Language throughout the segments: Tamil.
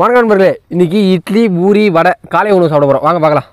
வணக்கம் நண்பர்களே இன்றைக்கி இட்லி பூரி வடை காலை உணவு சாப்பிட போகிறோம் வாங்க பார்க்கலாம்.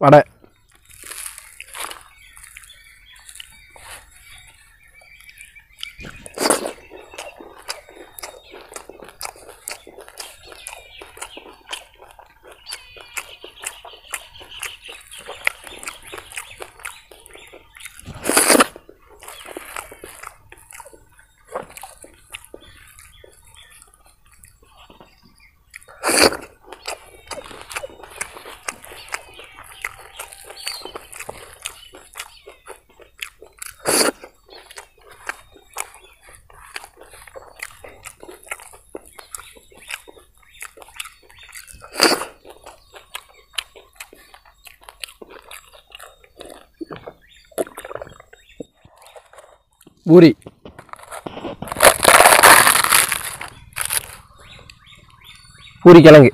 வடை பூரி. பூரி கிழங்கு.